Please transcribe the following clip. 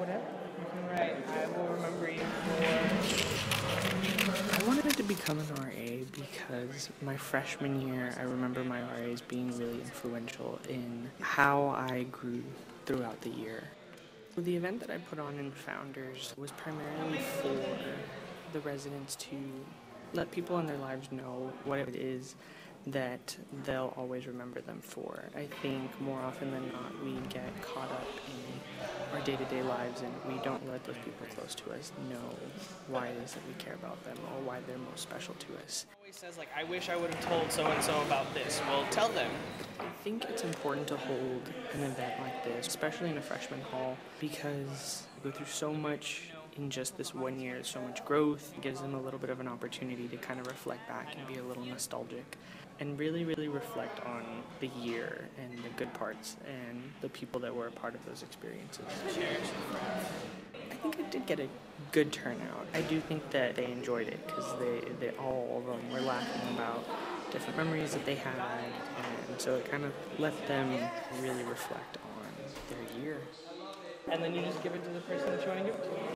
Whatever. You I will remember you for. I wanted to become an RA because my freshman year, I remember my RAs being really influential in how I grew throughout the year. The event that I put on in Founders was primarily for the residents to let people in their lives know what it is that they'll always remember them for. I think more often than not, we get caught up in our day to day lives and we don't let those people close to us know why it is that we care about them or why they're most special to us. Always says, like, I wish I would have told so and so about this. Well, tell them. I think it's important to hold an event like this, especially in a freshman hall, because we go through so much in just this one year, so much growth. It gives them a little bit of an opportunity to kind of reflect back and be a little nostalgic and really, really reflect on the year and the good parts and the people that were a part of those experiences. I think I did get a good turnout. I do think that they enjoyed it because they, they all of them were laughing about different memories that they had, and so it kind of let them really reflect on their year. And then you just give it to the person that you want to give it to.